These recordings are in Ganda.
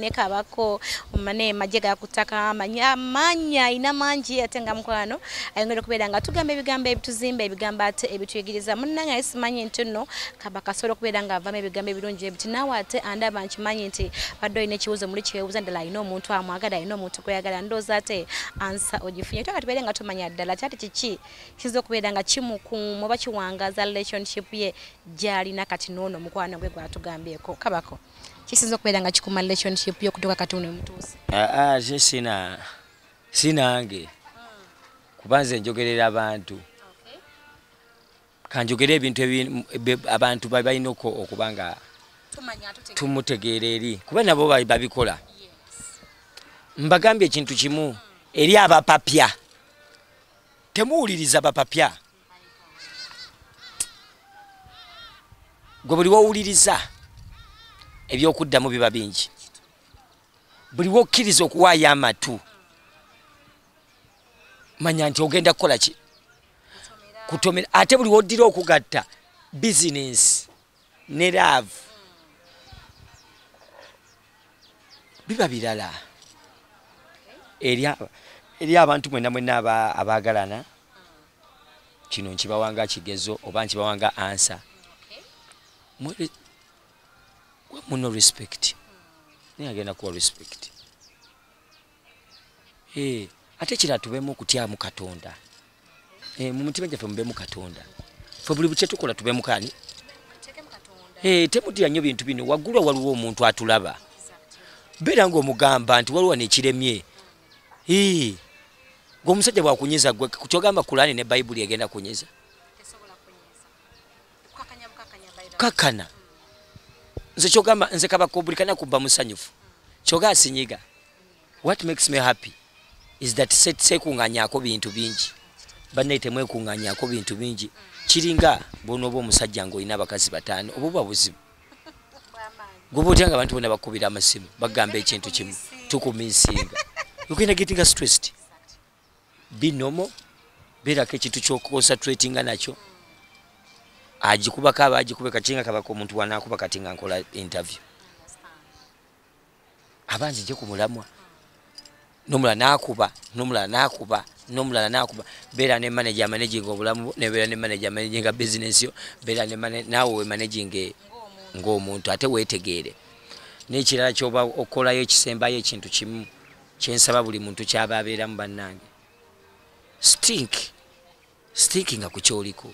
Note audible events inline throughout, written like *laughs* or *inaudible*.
ne kabako mane majje gakutaka amanya amanya ina mangi ate nga mukwano ayongera okubeera nga tugamba ebigambo ebituzimba ebigambo ate ebituyigiriza. Munnange aye simanyi nti nno kabaka asobola okubeera nga avamu ebigambo ebirungi ebiti. Naawe ate andaba nkimanyi nti badde olina ekibuuzo muli kyewebuuza ddala alina omuntu amwagala alina omuntu gweyagala ndowooza ate ansa ogifunye. Twanga tubeere nga tumanya ddala. Kyati kiki? Kiyinza okubeera nga kimukuuma oba kiwangaza relationship ye gyalina kati noono mukwano gwe gwatugambyeko. Kabako kisinza okubeera nga kikuuma relationship ye okutuuka kati uno emutuuse aa ze sina sinange kuba nze njogerera abantu. Kanjogera ebintu abantu ba- balina okuba nga tumutegeera eri kuba nabo ba- babikola. Mbagambye ekintu kimu eri abapapya. Temuwuliriza bapapya gwe buli wowuliriza ebyokuddamu biba bingi. Buli wokkiriza okuwaayo amatu manya nti ogenda kukola ki? Kutomera ate buli woddira okugatta bizinensi ne laavu biba birala. Eri aba- eri abantu mwena mwena aba- abaagalana kino nkibawanga kigezo oba nkibawanga ansa muno respect. Naye agenda kuwa respect. Eh, ate kira tubemu okutyamu katonda. Eh, mu mutima gyaffe mubemu katonda. Fe buli bukye tukola tubemu kani? Eh, temutya nnyo bintu bino. Waggulu waliwo omuntu atulaba. Beera ngaomugamba nti waliwo nekiremye. Ngaomusajja bwakunyiza gwe kyogamba kulani ne bayibuli egenda kunyiza kakana nze kyogamba nze kabaka buli kana kuba musanyufu. Kyoga asinyiga what makes me happy is that se- sekuŋŋanyako bintu bingi. Bannaye temwekuŋŋanyako bintu bingi. Kiringa bwonooba omusajja ngaolina abakazi bataano oba buzibu. Goba otya nga abantu bonna bakubira amasimu bagamba ekintu kimu. Tukuminsinga ogenda getinga stressed. Binomo beerako ekintu kyokonsatratinga nakyo agikubako aba agikube kakinga kabaka omuntu wanakuba kati nga nkola interview. Aba nzije ku mulamwa. Nomulala nakuba nomulala nakuba nomulala nakuba. Beera ne manager amanaginga obulamu nebeera ne manager amanaginga business yo beera ne mana- naawe we managinga ng'omuntu ate weetegeere. N'ekirala kyoba okolayo ekisembayo ekintu kimu kyensaba buli muntu kyaba abeeramu bannange. Stink stinkinga ku kyoliko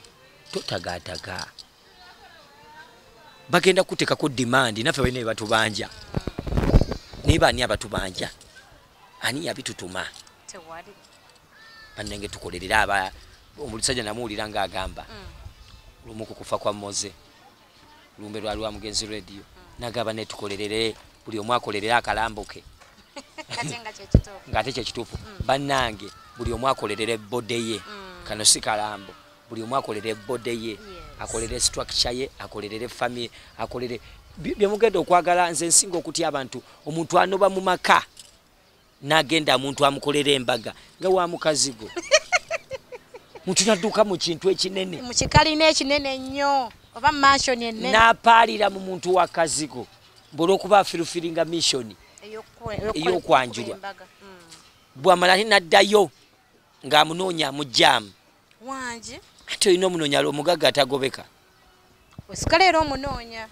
totagaataga bagenda kuteekako dimandi naffe balina ebatubanja naye baani abatubanja? Ani yabitutuma? Bannange tukolerera aba omusajja namuwulira ngaagamba lumu ku kufa kwa moze lumbe lwali lwa mugenzi radio. Nagamba netukolerere buli omu akolerere akalambo ke *laughs* ngaate kyekituufu. Bannange buli omu akolerera ebode ye. Kano si kalambo buli omu akolera ebode ye akolere structure ye akolerere fami akolere bye- byemugenda okwagala nze nsinga okutya abantu omuntu anoba mu maka nagenda omuntu amukolera embaga nga wa mukazigo *laughs* muntu nadduka mu kintu ekinene. Mukikalina ekinene ennyo oba mansion ennene. Napaalira mu muntu wa kazigo bwolwokuba afirufiringa missioni ey'okwanjulwa. bwamala ate naddayo ng'amunoonya amugyamu wangi ate olina omunoonya omugagga atagobeka. Wesigala era omunoonya.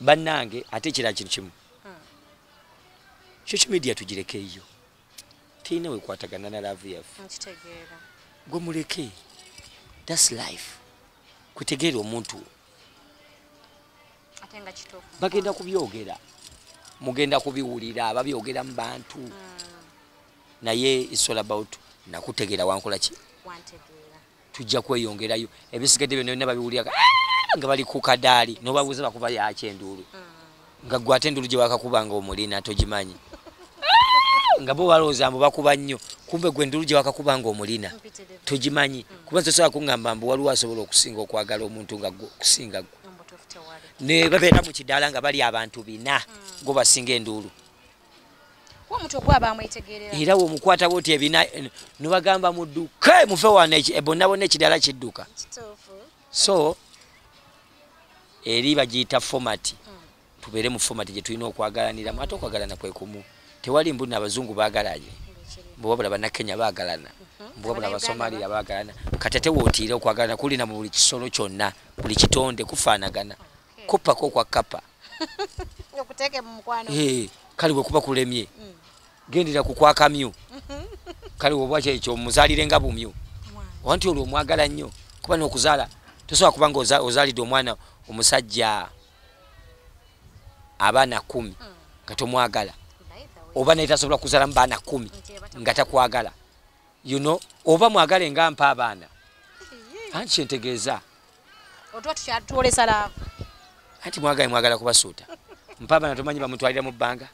Bannange ate ekirala kintu kimu. Social media tugireke eyo. Terina wekwatagana na laavu yaffe. Gwe muleke. Thats life. Kutegeera omuntu. Bagenda kubyogera. Mugenda kubiwulira ababyogera mu bantu. Naye its all about nakutegeera wankola ki? Wantegeera tujja kweyongerayo. Ebisigadde byonna byonna babiwulira "Ah!" nga bali ku kadaali nobabuuza bakuba yaki enduulu. Nga gwe ate enduulu gye wakakuba nga omulina togimanyi. "Ah!" nga bo balowooza mbu bakuba nnyo kumbe gwe enduulu gye wakakuba nga omulina togimanyi. Kuba nsosobola kuŋŋamba mbu waliwo asobola okusinga okwagala omuntu nga okusinga gwe ne babeera mu kidaala nga bali abantu bina gwe basinga enduulu omuntu ogwaba amwetegerera era weomukwata bwoti ebina nibagamba mudduke muve wana bonna bonna ekidaala kidduka. So eri bagiyita format. Tubeere mu fomati gye tulina okwagalaniramu ate okwagalana kwe kumu tewali mbuni abazungu baagalanye mbwabula bannakenya baagalana. Mbwabula abasomaliya baagalana. Katete wootiire okwagalana kulina mu buli kisolo kyonna buli kitonde kufaanagana. Kuppako okwa kapa *laughs* kale bwekuba kulemye gendera kukwakamyu kale obwakyo ekyo muzaalire nga bumyu wanti olwo omwagala nnyo? Kuba nokuzaala tosobola kuba nga oza- ozaalidde omwana omusajja abaana kumi nga tomwagala. Oba naye tasobola kuzaalamu baana kumi nga takwagala. You know oba mwagale nga mpa abaana. Anti kyentegeeza anti mwagale mwagala kubasuuta. *laughs* Mpa abaana tomanyi bamutwalira mu bbanga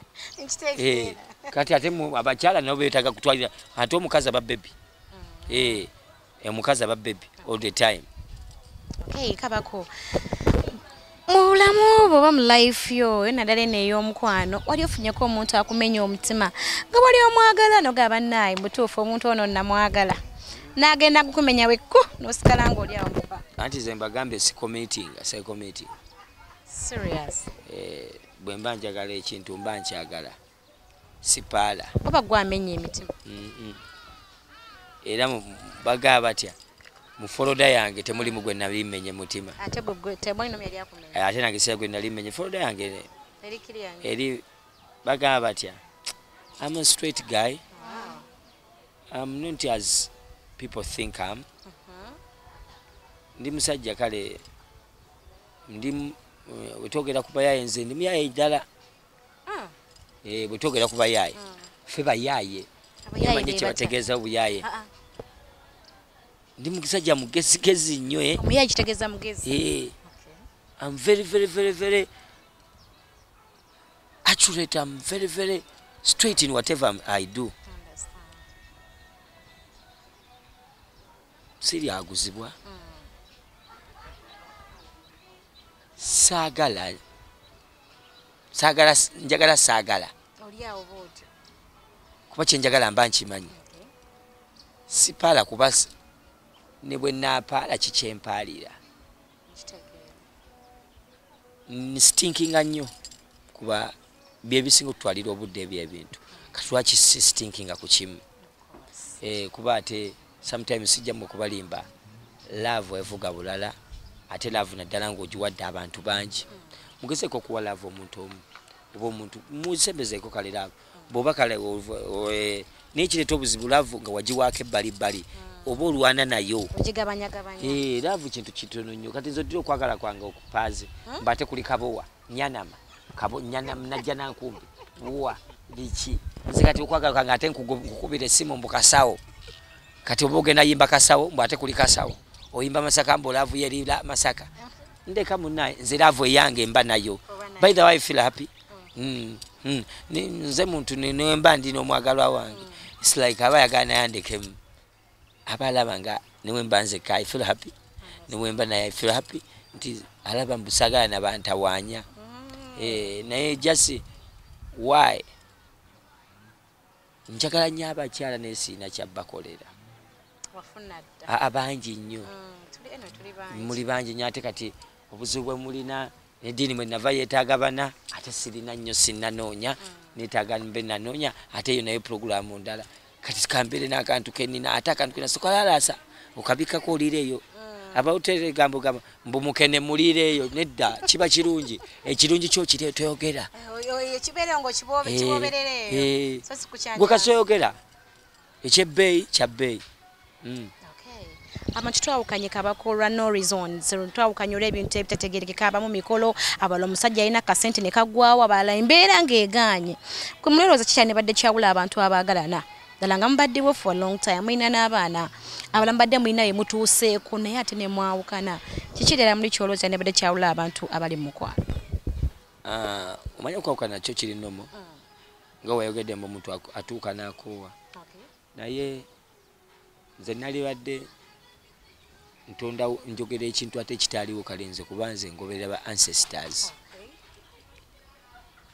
kati ate abakyala nabo beetaaga kutwalira. Ate omukazi aba bebi Eh, omukazi aba bebi all the time. Okay kabako. Mu bulamu bwe oba mu life yo naddala eno ey'omukwano wali ofunyeko omuntu akumenya omutima. Nga wali omwagala noga bannaayi mutuufu omuntu ono namwagala. N'agenda kukumenya wekku n'osigala ng'oli awo muba anti ze mbagambye sikomitinga sikomiting serious. Bwe mba njagala ekintu mba nkyagala sipaala oba gwamenya emitima. Era bagaba batya mu foloda yange temulimu gwe nalimenye mutima. Ate Eh, nange sira gwe nalimenye foloda yange eri bagamba batya I'm a straight guy. I'm not as people think I'm. Ndi musajja kale ndi eh, bwetwogera ku bayaye nze ndi muyaye ddala. Eh, bwetwogera ku bayaye ffe bayaye Abayaye manye kyebategeeza obuyaye Ah, ah. ndi musajja mugezigezi nnyo eh. mugezi? Eh, I'm very very very very accurate. I'm very very straight in whatever I do. Siryaguzibwa saagala. Saagala njagala saagala oli awo bootyo kuba kyenjagala mba nkimanyi. Sipaala kuba ne bwe naapaala kikyempaalira nstinkinga nnyo kuba byebisinga okutwalira obudde ebyo ebintu. Katwaki sistinkinga ku kimu? Eh, kuba ate sometimes sijjamu okubalimba laavu evuga bulala ate laavu naddala ng'ogiwadde abantu bangi. Mugezeeko okuwa laavu omuntu omu oba omuntu musembezeeko kale laavu bw'oba kale ova- o- eh, naye kireeta obuzibu laavu nga wagiwaako ebbalibbali oba olwana nayo. Eh, laavu kintu kitono nnyo. Kati nze oddira okwagala kwange okupaaze mbaate kuli kabowa nyanama. Najja nankumbi. Wa biki? Nze kati okwagala kwange ate nkukubira essimu mbu kasawo. Kati oba ogenda yimba kasawo mbu ate kuli kasawo. Oyimba masaka mbu laavu yeri masaka. Ndeka munaye nze laavu eyange mba nayo. By the way feel happy nze muntu nemba ndina omwagalwa wange. Its like aba yagala naye andekemu aba alaba nga niwe mba nzeka i feel happy? Niwe mba naye i feel happy? Nti alaba mbusagala nabantawaanya eh, naye just why? Njagala nnyo abakyala naye siina kyabbakolera wafuna dda. A- abangi nnyo. Bangi. Muli bangi nnyo ate kati obuzibu bwe mulina neddiini mwe nava yeetaaga bana ate sirina nnyo sinnanoonya. Neetaaga mbe nanoonya ate eyo nayo puroguramu ndala. Kati kambeere n'akantu kenina ate akantu kena sokalalaasa okabikako oliireeyo abawutere gambo gamba mbumukene muliireeyo nedda kiba kirungi. *laughs* Ekirungi kyo kiri toyogera Eh, eh. eyo. kukyanja. gwe kasoyogera? Ekyebbeeyi kyabbeeyi Mm. Okay. ama kitwawukanye kabaka olwa no reasons twawukanye olw'ebintu ebitategerekeka abamu mikolo abalala omusajja alina kasente ne kagwawo abalala embeera ng'egaanye kwe mulowooza kikyali ne badde kyawula abantu abaagalana? Ddala nga mubaddewo for a long time mulina n'abaana. Abalala mubadde mulina bye mutuuseeko naye ate ne mwawukana. Kiki ddala muli kyolowooza ne badde kyawula abantu abali mu mukwano? Ah, omanyi okwawukana nakyo kiri nomo nga wayogedde mbu omuntu atuuka n'akoowa naye nze nalibadde ntonda njogera ekintu ate ekitaaliwo kale nze kuba nze ngoberera ba ancestors.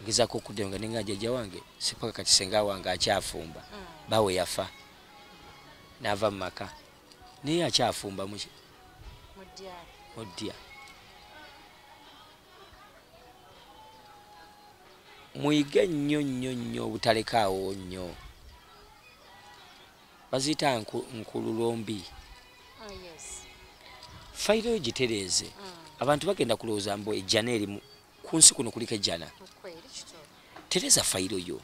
Ngezaako okuddayo nga nenga jjajja wange sipaka kati senga wange akyafumba bawe yafa naava mu maka. Naye akyafumba muki muddya muyige nnyo nnyo nnyo obutalekaawo nnyo. Baziyita nku- nkululombi. Oh, yes. Fayiro yo gitereeze Mm. abantu bagenda kulowooza mbu ejjana erimu ku nsi kuno kuliko ejjana. Tereza fayiro yo.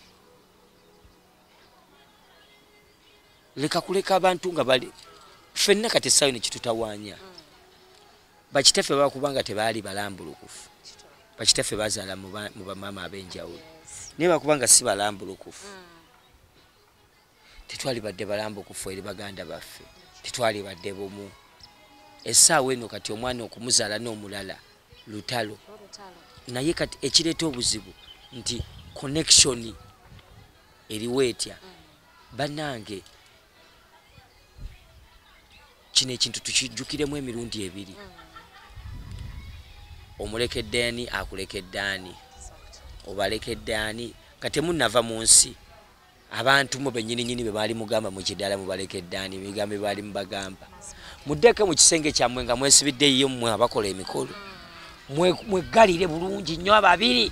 Leka kuleka abantu nga bali ffenna kati essaawa ne kitutawaanya. Bakitaffe bakubanga tebaali balambulukufu. Bakitaffe bazaala mu ba- mu bamaama ab'enjawulo. Naye bakubanga si balambulukufu. Mm. tetwali badde balambukufu eri baganda baffe. Tetwali badde bumu essaawa eno kati omwana okumuzaala n'omulala lutalo. Naye kati ekireeta obuzibu nti connection eriwo etya bannange kino ekintu tukijjukiremu emirundi ebiri. Omulekeddeani akulekeddaani Exactly. obalekeddaani nga temunava mu nsi. Abantu mu benyininyini be baali mugamba mu kiddala mubalekeddaani ebigambo bye baali mubagamba muddeko mu kisenge kyammwe nga mwesibiddeyo mmwe abakola emikolo. Mwe- mweggalire bulungi nnyo ababiri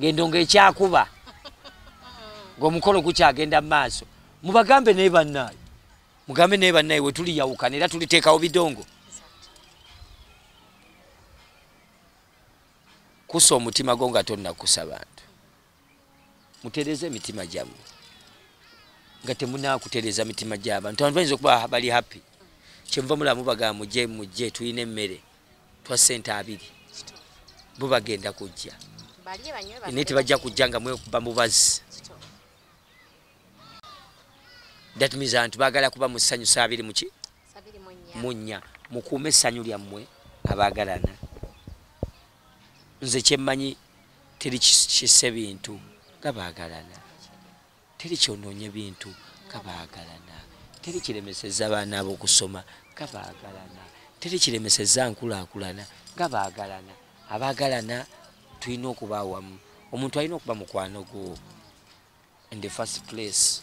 ng'endongo ekyakuba ng'omukolo gukyagenda mu maaso. Mubagambe naye bannaayo mugambe naye bannaaye we tuliyawukana era tuliteekawo bidongo. Kusa omutima gwo nga tonnakusa bantu. Mutereze emitima gyammwe. Nga temunakutereza mitima gy'abantu. Abantu bayinza okuba bali happy kyenva mulaba mubaga mujje mujje tulina emmere twa sente abiri. Bo bagenda kujja. Naye bafune tebajja kujja nga mwekuba mubazi that means abantu baagala kuba mu ssanyu saa abiri muki munnya mukuume essanyu lyammwe abaagalana. Nze kyemmanyi teri kis- kisse bintu nga baagalana. Teri kyonoonye bintu nga baagalana teri kiremeseza baana ab'okusoma nga baagalana teri kiremeseza nkulaakulana nga baagalana abaagalana tulina okuba awamu. Omuntu alina okuba mukwano gwo in the first place.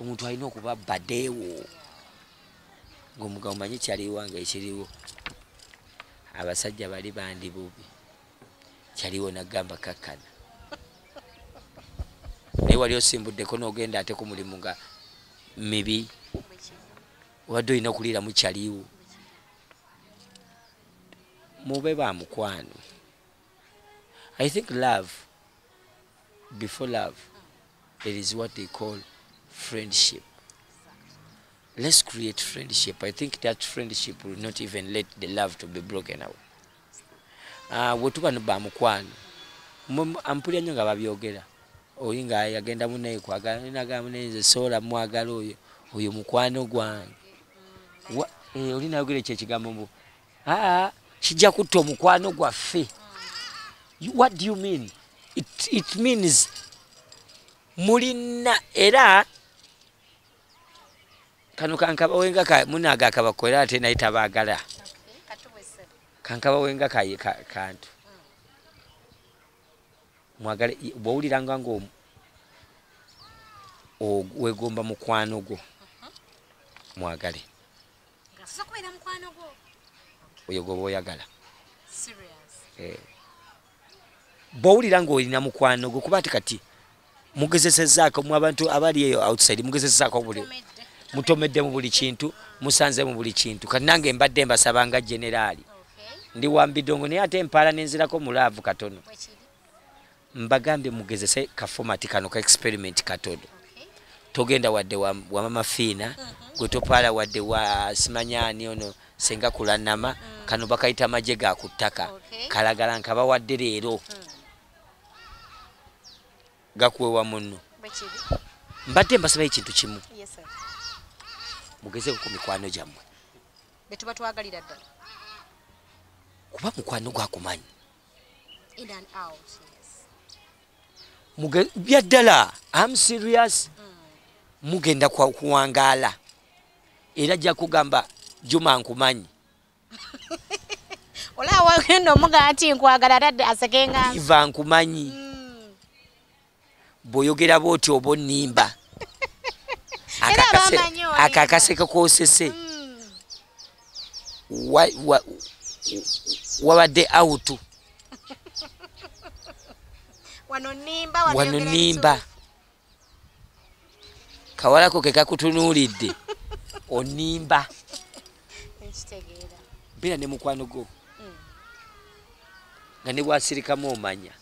Omuntu alina okuba badeewo ngaomugabo manyi kyaliwo nga ekiriwo. Abasajja bali bandi bubi. Kyaliwo nagamba kakkana. Naye wali osimbuddeko n'ogenda ate ku mulimu nga mibi. Wadde olina okuliira mu kyaliwo. Mube ba mukwano. I think love before love there is what they call friendship. Let's create friendship. I think that friendship will not even let the love to be broken away uh, bwetuba ba mukwano ampulira nnyo nga babyogera oyi nga yagenda munaye kwagala nagamba munaye nze soola mwagala oyo oyo mukwano gwange. Wa- eh, oli nayogera ekyo ekigambo mbu aa kijja kutta omukwano gwaffe. What do you mean? It, it means mulina era kano kankabawenga ka munaga akabakolera ate naye tabaagala kankabawenga kaye ka- kantu mwagale bwowuliranga nga wegomba mukwano gwo mwagale mukwano gwo. oyo goba oyagala. Eh. bwowulira ngaolina mukwano gwo kuba ati kati mugezesezaako mu abantu abali eyo outside mugezesezaako buli Tomedde. mutomedde mu buli kintu musanze mu buli kintu kati nange mbadde mbasaba nga generaali Okay. ndi wambidongo naye ate empaala nenzirako mulaavu katono Bwekiri. Mbagambye mugezese kafomati kano ka experiment katono Okay. togenda wadde wa, wa mama fiina gwe topaala wadde wa simanyani ono senga kulanama kano bakayita magye ga ku ttaka. Okay. kalagala nkabawadde leero. Gakuwewa munno. Bwekiri. mbadde mbasabayo ekintu kimu. Yes mugezeko ku mikwano gyammwe. Twagalira ddala. kuba mukwano gwakumanyi In and out. Byaddala am serious mugenda kuwangaala era ajja kugamba juma nkumanyi *laughs* Olaba wagenda omugamba nti nkwagala tadde asekenga. iva nkumanyi Mm. bw'oyogera bwoti oba onnimba *laughs* Era bamanyi olimba. aka akaseke kosese Mm. wa- wabadde autu wano nimba wano nimba kawalako ke kakutunuulidde. *laughs* Onimba mbeera ne mukwano gwo. Mm. nga ne bwasirikamu omanya.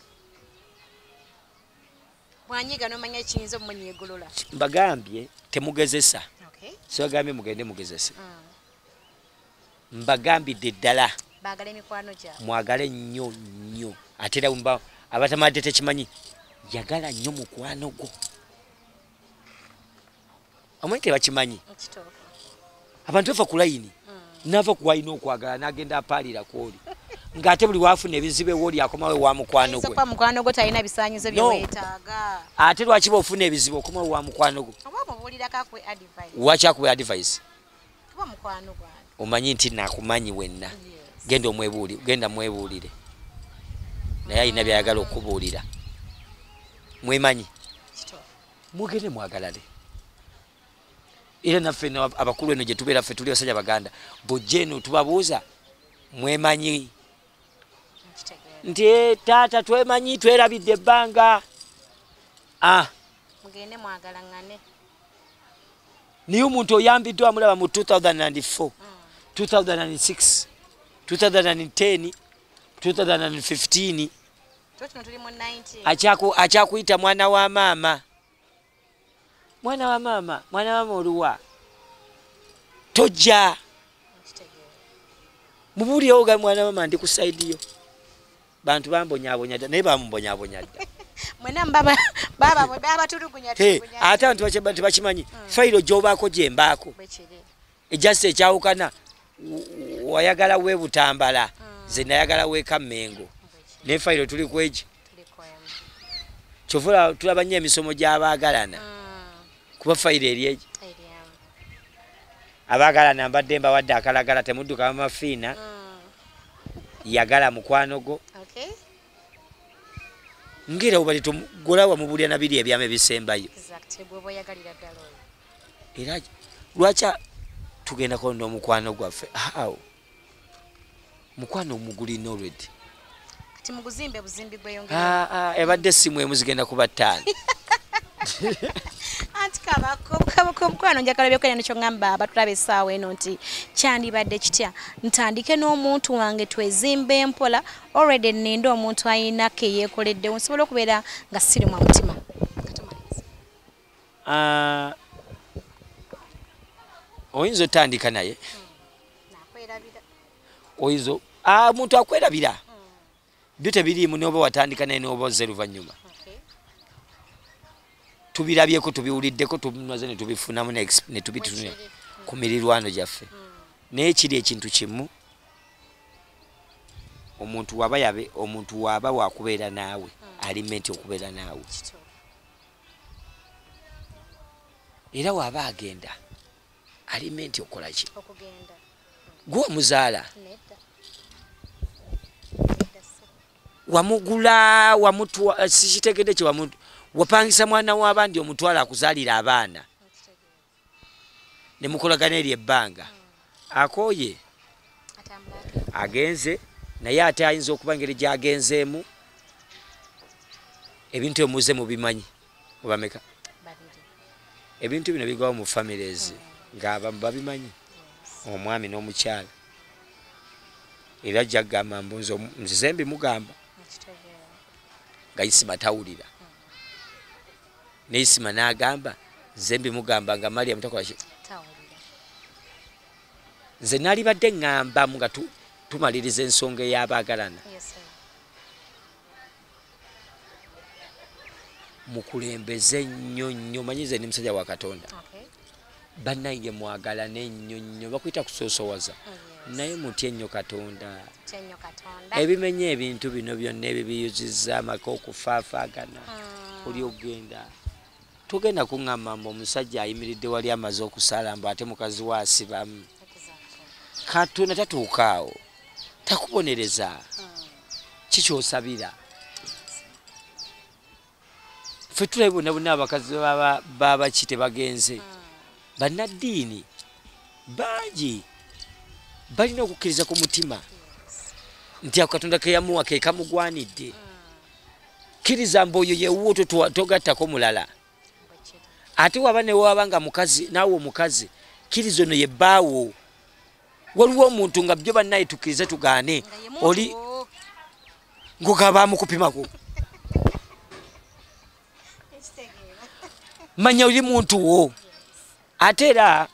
Bwanyiga nomanya ekiyinza omumunyeegolola mbagambye temugezesa. Okay. Sibagambye mugende mugezese. Mm. mbagambidde ddala. Baagala emikwano gyabwe. Mwagale nnyo nnyo. Ate era abatamadde tekimanyi. Yagala nnyo mukwano gwo. Omanyi tebakimanyi. Abantu bava ku layini nava kuwalina okwagala nagenda apaalira kwoli ng'ate buli waafuna ebizibu ewooli akomawo ewa mukwano gwe. Mukwano gwo talina bisaanyizo byeweetaaga ate lwaki ba ofuna ebizibu okomawo ewa mukwano gwe oba omubuulirako akwe advice? Waki akuwa advice? Omanyi nti nakumanyi wenna. Genda omwebuuli genda mwebuulire naye alina byayagala okubuulira. Mwemanyi? Mugende mwagalale. Era naffe abakulu eno gye tubeera ffe tuli basajja baganda bujja eno tubabuuza mwemanyi? Nti "Eh, taata twemanyi twerabidde ebbanga. Ah, mugende mwagalaŋŋane. Niye omuntu oyambiddwa amulaba mu 2004 Mm. 2006 2010 2015 Tuba kino tuli mu 90 Akyaku- akyakuyita mwana wa maama. Mwana wa maama mwana wa maama oluwa tojja mubuulyewo ga mwana wa maama ndi ku saidi yo. Bantu bambonyabonya dda naye bamumbonyabonya dda. *laughs* Ate abantu tebakimanyi fayiro gyobaako gyembaako ejasi ekyawukana wayagala we butambala ze nayagala we kammengo bwekiri naye fayiro tuli tulikwemu kyovula tulaba nnyo emisomo gy'abaagalana. Kuba fayiro eri egi eryamu abaagalana mbadde mbawadde akalagala temudduka mafiina. Yagala mukwano gwo okay ngera bwe bali golawa mubulya na biri ebyama ebisembayo? Exactly bw'oba oyagalira ddala oyo. Era lwaki tugenda konda omukwano gwaffe awo mukwano mugulina olweddi kati muguzimbe buzimbi bweyongera. Ah, ah, ebadde simu emu zigenda kuba ttaano. *laughs* Anti kabakomukwano njakala byokwera nekyo ngamba abatulaba essaawa eno nti kyandibadde kitya? Ntandike n'omuntu wange twezimbe empola already ninde omuntu ayinako eyeekoleddewo nsobola okubeera nga siri mwa mutima. Ah, oyinza otandika naye? Nakwerabira. Oyinza ah, omuntu akwerabira. Byo tebiriimu noba watandika naye noba ozze luvannyuma. Okay. tubirabyeko tubiwuliddeko tubimaze netubifunamu ne ex- ne tubitunula Bwekiri. ku mirirwano gyaffe. Naye kiri ekintu kimu. Omuntu waba yabe omuntu waba wakubeera naawe alimenti okubeera naawe. Era waba agenda alimenti okolaki okugenda gwe omuzaala. So wamugula wamutwa sikitegedde wamu wapangisa mwana w'abandi omutwala akuzaalira abaana. Nkitegeera ne mukolagana eri ebbanga. Akooye? Atambula agenda agenze naye ate ayinza okuba ngeri gyagenzeemu. Ebintu emuze mubimanyi obameka? Ebintu bino bigawo mu families ng'abamu babimanyi omwami n'omukyala. Era jagamba mbu nze omu- nzize mbimugamba. Nga isima tawulira. Ne isima n'agamba nze mbimugamba nga mariamu takolaki nze naalibadde ŋŋambamu nga tu- tumaliriza ensonga ey'abaagalana. Sir. mukulembeze nnyo nnyo. Manyize ndi musajja wa katonda. Okay bannange mwagalane ennyo nnyo bakuyita kusoosowaza. Oh, naye mutya ennyo katonda? Ebimenya ebintu bino byonna ebibiyuzizza amaka okufaafaagana oli ogenda togenda kuŋŋamba omusajja ayimiridde wali amaze okusala mbu ate mukazi we asibamu. Katonda tatuukaawo takubonereza. Mm. kikyosabira ffe tulabe bonna bonna abakazi baba- babaki tebagenze? Mm. Bannaddiini bangi balina okukkiriza ku mutima nti ako katonda keyamuwa ke kamugwanidde. Mm. kkiriza mbu oyo yewuwo totwa- togattako mulala. Ate waba newaba nga mukazi naawe omukazi kkiriza ono yebbaawo waliwo omuntu nga byo bannaye tukkirize tugaane. Oli ngokaba mukupimako manya oli muntu wo ate era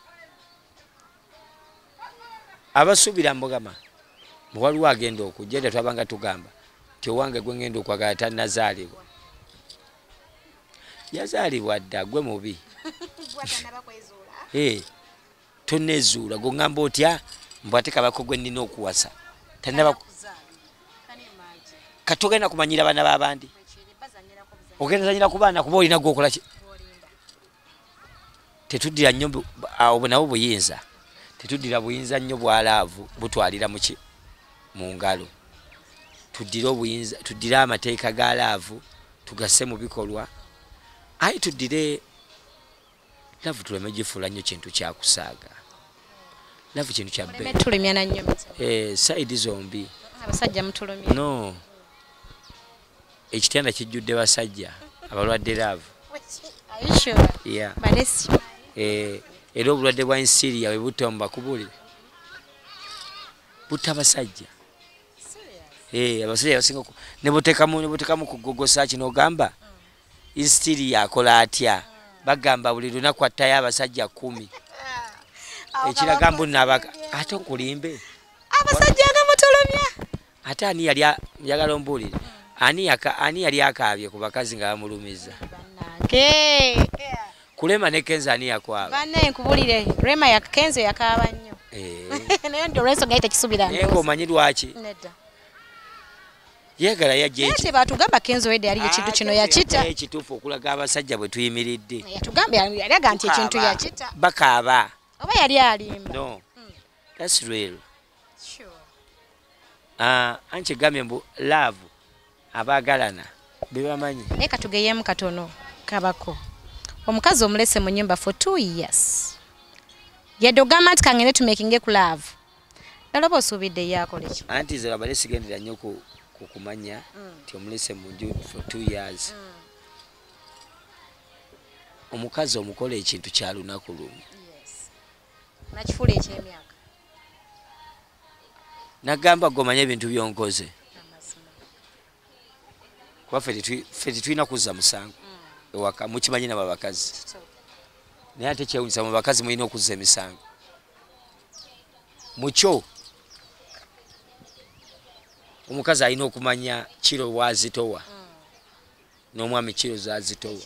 abasuubira mbugama bwewaliwo agenda okujja era twabanga tugamba ti owange gwe ngenda okwagala tannazaalibwa. Yazaalibwa dda gwe mubi. *laughs* Eh, tonezuula goŋŋamba otya? Mbw ate kabako gwe nnina okuwasa. Tannaba- katogenda kumanyira baana b'abandi ogenda zanyira ku baana kuba olina gwokola ki tetuddira nnyo awo nabo buyinza. Tetuddira buyinza nnyo bwalaavu butwalira muki mu ngalo. Tuddire obuyinza tuddire amateeka ga laavu tugasse mu bikolwa. Aye tuddire laavu tuleme gifuula nnyo kintu kyakusaaga laavu kintu kya bbe tulumyana nnyo. Eh, saidi zombi. Mutulumya no. Ekitanda kijjudde basajja abalwadde laavu. Are eh, era obulwadde bwa insiriya bwe butta mubakubulire butta basajja Eh, abasajja basinga ku- ne butekamu ne butekamu kugogosa kino ogamba insiriya akola atya? Bagamba buli lunaku attayo abasajja kumi. Ekiraga mbu nabaka ate nkulimbe. Abasajja nga mutulumya ate ani yali njagala ombuulire. Ani yali akaabye ku bakazi nga bamulumiza. Kulema ne kenza ani yakwaba? Banne nkubulire. Rema ya kenzo yakaaba nnyo. Eh, *laughs* naye ndi olwensonga ye tekisubira naye ng'omanyi lwaki? Nedda. Yeegala yajja naye eki- tebatugamba kenzo wedde yali ekintu kino Ate yakita. yajja ekituufu okulaga abasajja bwe tuyimiridde. Yatugambye yalaga nti ekintu Tukaaba. yakita. Bakaaba. Oba yali alimba. No. Thats real. Ah, anti egambye mbu laavu abaagalana bebamanyi naye katugeyemu katono kabako omukazi omulese mu nyumba for two years. Yadde ogamba nti kangende tumekinge ku laavu ddala oba osuubidde ye akola eki anti ze babale sigendera nnyo ku ku kumanya nti omulese mu nju for two years. Omukazi omukola ekintu kya lunaku lumu. Nakifuula ekyemyaka? Nagamba gomanya ebintu byonkoze. Kuba ffe tetulina kuzza musango ewaka mukimanyi nabo abakazi. Naye ate kyewunyisa mu bakazi mulina okuzza emisango. Mukyo omukazi alina okumanya kiro wazitowa n'omwami kiro zazitowa.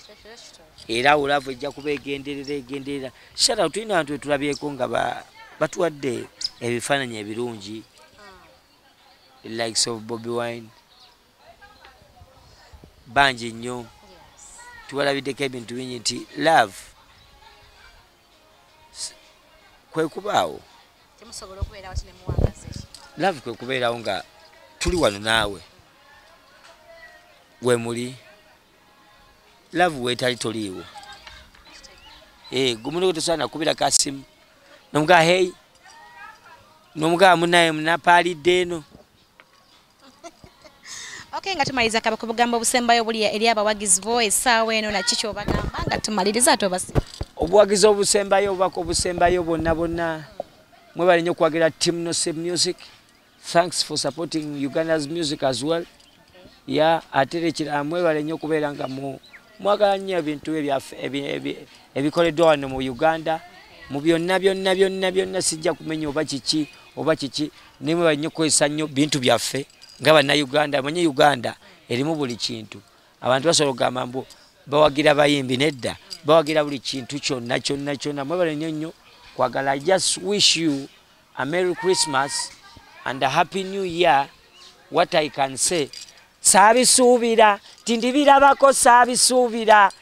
Era olavu ejja kuba egenderera egenderera. Shara tulina abantu betulabyeko nga ba- batuwadde ebifaananyi ebirungi. Likes of bobi wine. Bangi nnyo tubalabiddeko ebintu bingi nti love s- kwe kubaawo. Temusobola okubeerawo kinemuwangaza eki love kwe kubeerawo nga tuli wano naawe. We muli. Love weetali toliiwo. Eh, gumunoko tosobola nakubira kasimu nomugaa hei nomugaa munaye munapaalidde eno ok nga tumaliriza kaba ku bugambo obusembayo buli eri abawagizi bo essaawa eno naki kyobagamba nga tumaliriza ate obasi obuwagizi obusembayo obubaka obusembayo bonna bonna mwebale nnyo okwagira team noseb music. Thanks for supporting uganda's music as well. Ya ate era ekirala mwebale nnyo okubeera nga mwagala nnyo ebintu ebikoleddwa wano mu uganda. Mu byonna byonna byonna byonna sijja kumenya oba kiki oba kiki naye mwebale nnyo okukozesa nnyo bintu byaffe nga bannayuganda manye uganda erimu buli kintu. Abantu basobola okugamba mbu bawagira bayimbi nedda bawagira buli kintu kyonna kyonna kyonna. Mwebale nnyo kwagala I just wish you a merry christmas and a happy new year. What i can say saabisuubira tindibirabako saabisuubira.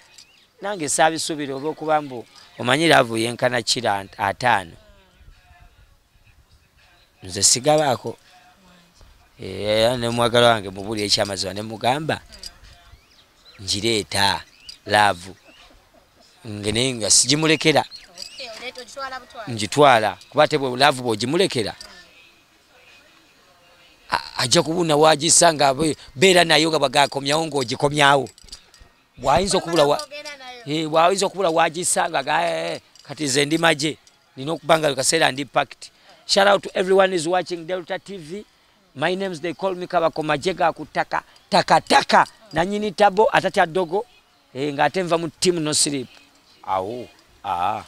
Nange saabisuubira olwokuba mbu omanyi laavu yenkana kira ataano. Nze sigabaako era nemwagala wange mubuli ekyamazima nemugamba ngireeta laavu. Ngene nga sigimulekera. Ngitwala kuba te laavu bwogimulekera ajja kubuna wagisa nga be- beera nayo nga okubula wa- Eh, bwayinza okubula wagisanga ga eh, kati ze ndi maje nina okuba nga kaseera ndi packed. Shout out to everyone is watching delta tv my names they call me kabako maje ga kutaka takataka nanyini tabo atatya dogo. Eh, ng'ate nva mu timu no sleep. Awo ah.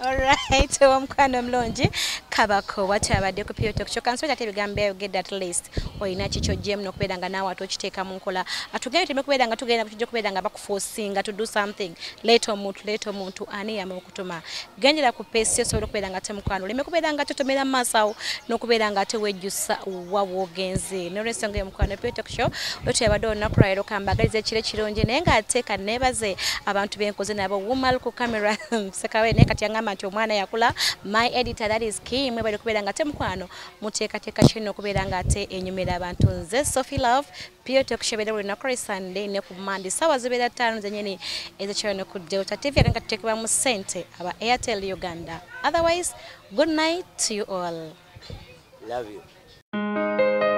Alright, *laughs* omukwano omulungi kabako wati abadde ku show. Kansoita ate ebigambo byayogedde at least olina kikyo gyemu n'okubeera nga naawe ate okiteeka mu nkola. Atugende teme kubeera nga tugenda tujja kubeera nga bakuforcinga to do something. Leeta omuntu leeta omuntu ani yamba okutuma. Gendera ku peesi osobola okubeera nga temukwano oleme kubeera nga totomera mu maaso awo n'okubeera nga ate wejjusa wa woogenze nolwensonga eyo mukwano pio talk show lwetyo yabadde olunaku lwaliro kambagaliza ekiro kirungi naye ng'ate kaneebaze abantu benkoze nabo. Wumal ku camera *laughs* sekawe naye kati yaŋŋamba nti omwana yakula my editor that is key mwebali okubeera nga temukwano muteekateeka kirina okubeera nga ate enyumira abantu. Nze sophie love pio tekushebeera buli lunaku lwe sunday ne ku mandi sawa zibeera ttaano zenyini ezekiro ne ku delta tv ate nga tuteekebwa mu ssente aba airtel uganda. Otherwise good night to you all. Love you.